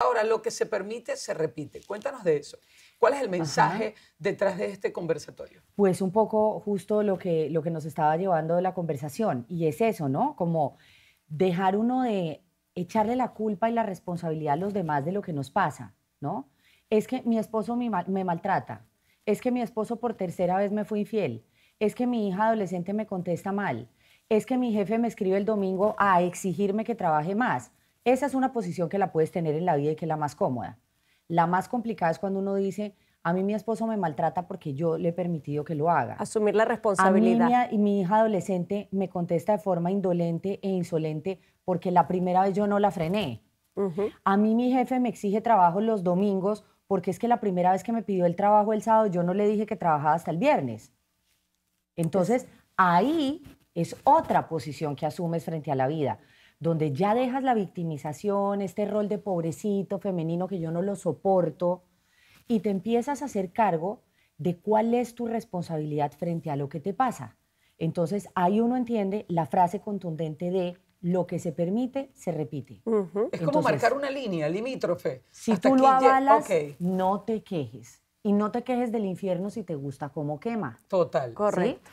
Ahora, lo que se permite, se repite. Cuéntanos de eso. ¿Cuál es el mensaje detrás de este conversatorio? Pues un poco justo lo que, lo que nos estaba llevando la conversación. Y es eso, ¿no? Como dejar uno de echarle la culpa y la responsabilidad a los demás de lo que nos pasa, ¿no? Es que mi esposo me, me maltrata. Es que mi esposo por tercera vez me fue infiel. Es que mi hija adolescente me contesta mal. Es que mi jefe me escribe el domingo a exigirme que trabaje más esa es una posición que la puedes tener en la vida y que es la más cómoda. La más complicada es cuando uno dice, a mí mi esposo me maltrata porque yo le he permitido que lo haga. Asumir la responsabilidad. A mí mi, mi hija adolescente me contesta de forma indolente e insolente porque la primera vez yo no la frené. A mí mi jefe me exige trabajo los domingos porque es que la primera vez que me pidió el trabajo el sábado yo no le dije que trabajaba hasta el viernes. Entonces, ahí es otra posición que asumes frente a la vida donde ya dejas la victimización, este rol de pobrecito femenino que yo no lo soporto, y te empiezas a hacer cargo de cuál es tu responsabilidad frente a lo que te pasa. Entonces ahí uno entiende la frase contundente de lo que se permite, se repite. Es como marcar una línea limítrofe. Si tú lo avalas, no te quejes. Y no te quejes del infierno si te gusta cómo quema. Total. Correcto.